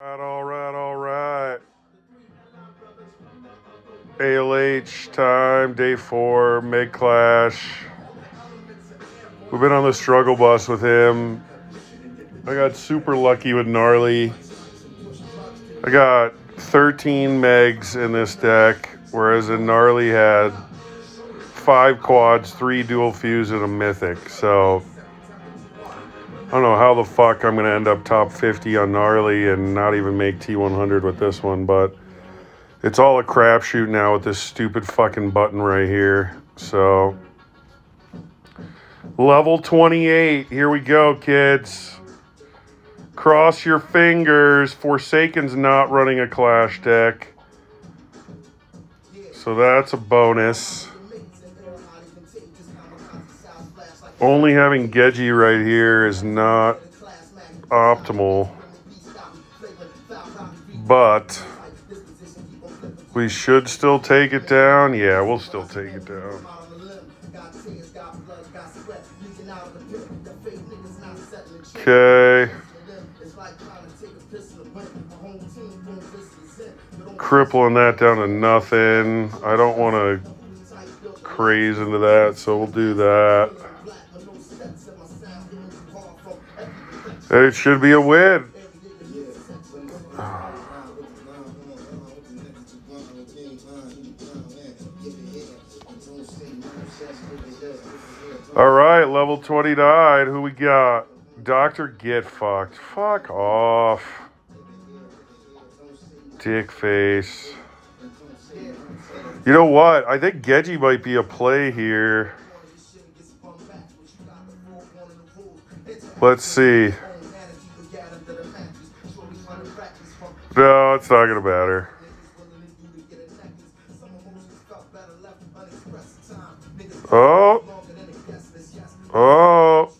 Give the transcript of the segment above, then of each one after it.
All right, all right, all right. ALH time, day four, Meg Clash. We've been on the struggle bus with him. I got super lucky with Gnarly. I got 13 Megs in this deck, whereas a Gnarly had five quads, three dual fuse, and a mythic. So don't know how the fuck I'm going to end up top 50 on Gnarly and not even make T100 with this one, but it's all a crapshoot now with this stupid fucking button right here. So, level 28. Here we go, kids. Cross your fingers. Forsaken's not running a Clash deck. So that's a bonus. Only having Geji right here is not optimal. But we should still take it down. Yeah, we'll still take it down. Okay. Crippling that down to nothing. I don't want to craze into that, so we'll do that. It should be a win. All right, level 29. Who we got? Doctor Get Fucked. Fuck off. Dick face. You know what? I think Geji might be a play here. Let's see. No, it's not going to matter. Oh. Oh.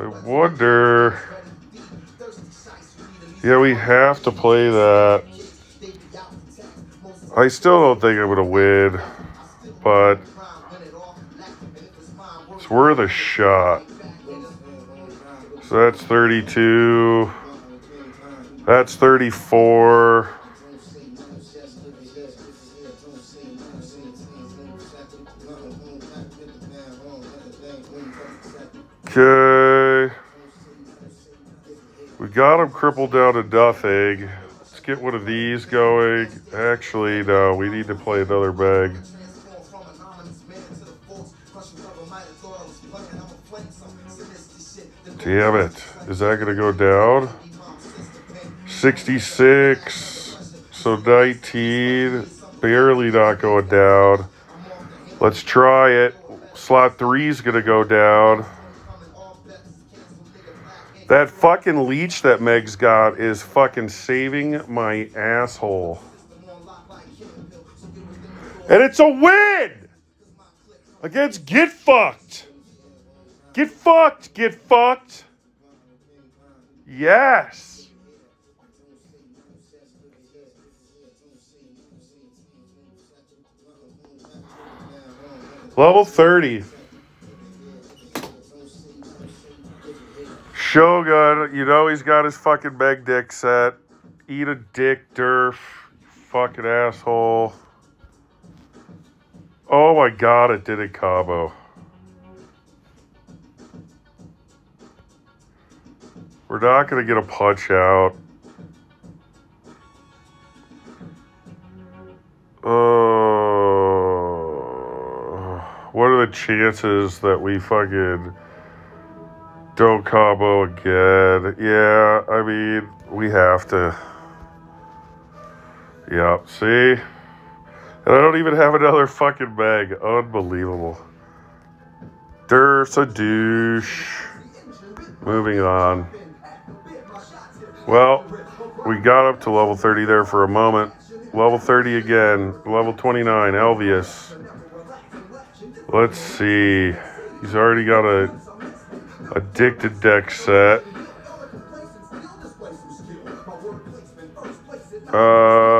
I wonder. Yeah, we have to play that. I still don't think I'm going to win, but it's worth a shot. So that's 32. That's 34. Okay. We got him crippled down to nothing. Let's get one of these going. Actually, no, we need to play another bag. Damn it. Is that going to go down? 66. So 19. Barely not going down. Let's try it. Slot 3 is going to go down. That fucking leech that Meg's got is fucking saving my asshole. And it's a win! Against Get Fucked. Get fucked, get fucked. Yes. Level 30. Shogun, you know he's got his fucking Meg dick set. Eat a dick, Durf. Fucking asshole. Oh my god, it did a combo. We're not going to get a punch out. Uh, what are the chances that we fucking don't combo again? Yeah, I mean, we have to. Yep, see? And I don't even have another fucking bag. Unbelievable. Durf's a douche. Moving on. Well, we got up to level 30 there for a moment. Level 30 again. Level 29, Elvius. Let's see. He's already got a addicted deck set. Uh,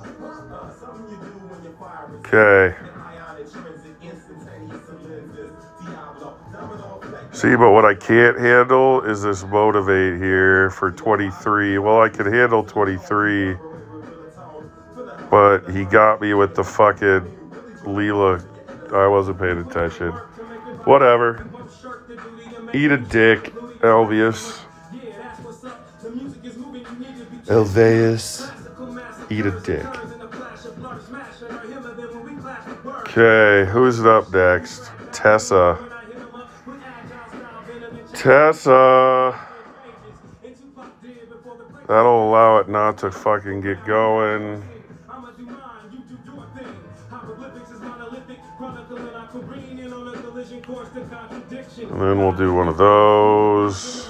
Okay. See, but what I can't handle is this motivate here for 23. Well, I can handle 23, but he got me with the fucking Leela. I wasn't paying attention. Whatever. Eat a dick, Elvius. Elvius. Eat a dick. Okay, who's it up next? Tessa. Tessa. That'll allow it not to fucking get going. And then we'll do one of those.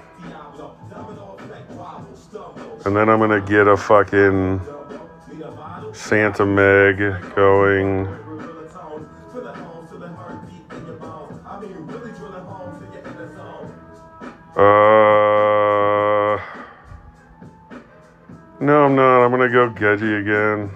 And then I'm going to get a fucking Santa Meg going. Uh, no, I'm not. I'm to go Geji again.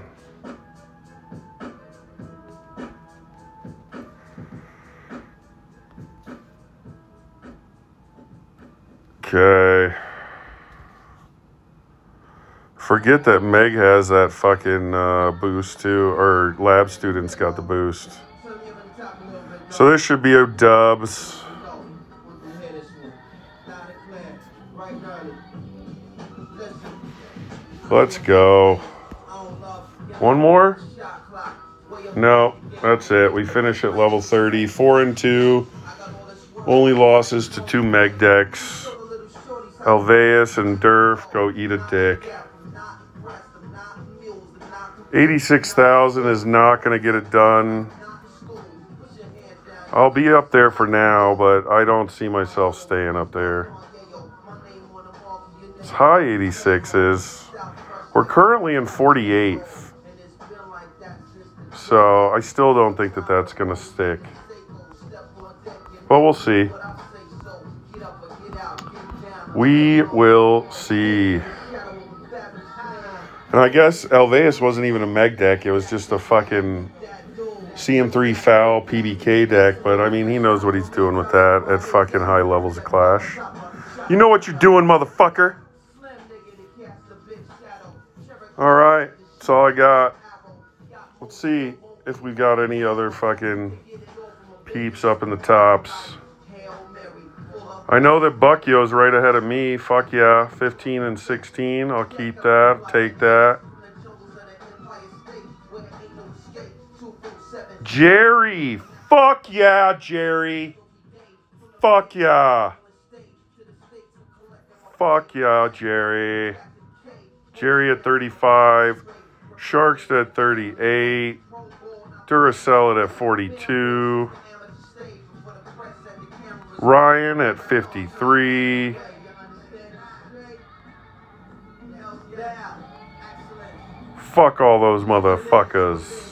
Okay. Forget that Meg has that fucking uh, boost too, or lab students got the boost. So this should be a dubs. Let's go. One more? No, that's it. We finish at level 30. Four and two. Only losses to two Meg decks. Alveus and Durf go eat a dick. 86,000 is not going to get it done. I'll be up there for now, but I don't see myself staying up there. As high 86 is. We're currently in 48th. So I still don't think that that's going to stick. But we'll see. We will see. And I guess Alveus wasn't even a Meg deck. It was just a fucking CM3 foul PBK deck. But I mean, he knows what he's doing with that at fucking high levels of Clash. You know what you're doing, motherfucker. All right. That's all I got. Let's see if we got any other fucking peeps up in the tops. I know that Buckyo's right ahead of me. Fuck yeah. 15 and 16. I'll keep that. Take that. Jerry. Fuck yeah, Jerry. Fuck yeah. Fuck yeah, Jerry. Jerry at 35. Sharks at 38. Duracell at 42. Ryan at 53. Fuck all those motherfuckers.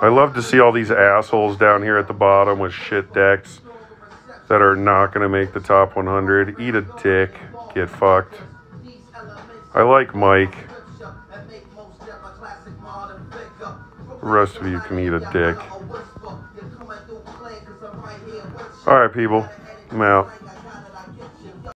I love to see all these assholes down here at the bottom with shit decks that are not going to make the top 100. Eat a dick. Get fucked. I like Mike. Rest of you can eat a dick. All right, people. I'm out.